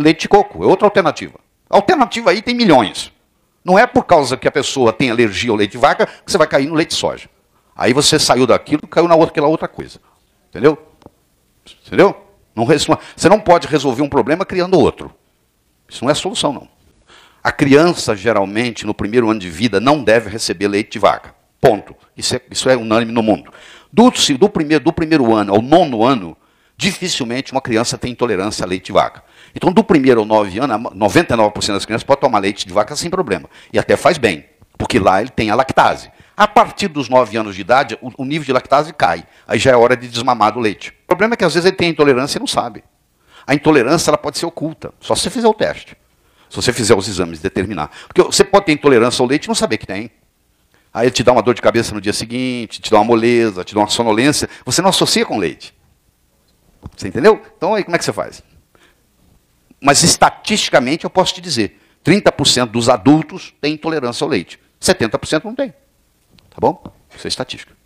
leite de coco, é outra alternativa. Alternativa aí tem milhões. Não é por causa que a pessoa tem alergia ao leite de vaca que você vai cair no leite de soja. Aí você saiu daquilo caiu na outra, outra coisa. Entendeu? Entendeu? Não, você não pode resolver um problema criando outro. Isso não é solução, não. A criança, geralmente, no primeiro ano de vida, não deve receber leite de vaca. Ponto. Isso é, isso é unânime no mundo. Do, do, primeiro, do primeiro ano ao nono ano, dificilmente uma criança tem intolerância a leite de vaca. Então, do primeiro ao nove anos, 99% das crianças podem tomar leite de vaca sem problema. E até faz bem, porque lá ele tem a lactase. A partir dos 9 anos de idade, o, nível de lactase cai. Aí já é hora de desmamar do leite. O problema é que às vezes ele tem intolerância e não sabe. A intolerância ela pode ser oculta, só se você fizer o teste. Se você fizer os exames determinar. Porque você pode ter intolerância ao leite e não saber que tem. Aí ele te dá uma dor de cabeça no dia seguinte, te dá uma moleza, te dá uma sonolência. Você não associa com leite. Você entendeu? Então aí como é que você faz? Mas estatisticamente eu posso te dizer, 30% dos adultos têm intolerância ao leite. 70% não tem. Tá bom? Isso é estatística.